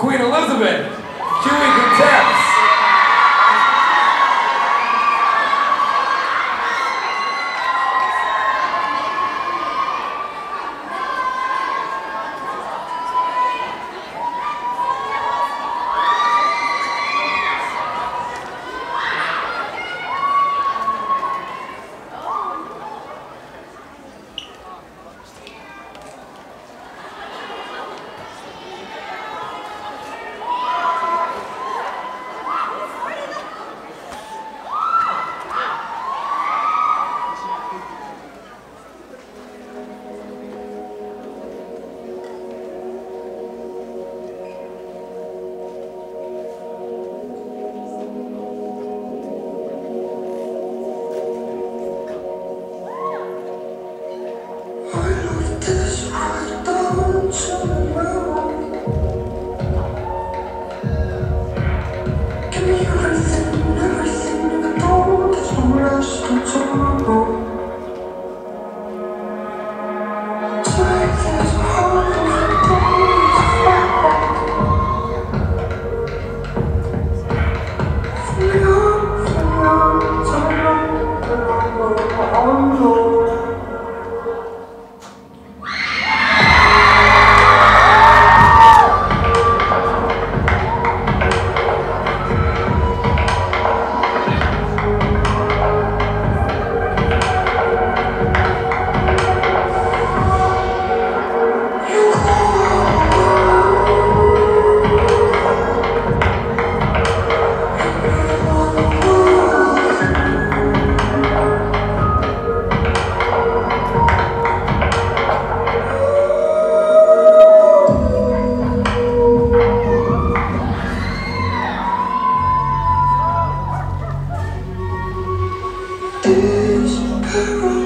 Queen Elizabeth, Huey Contest. Girl.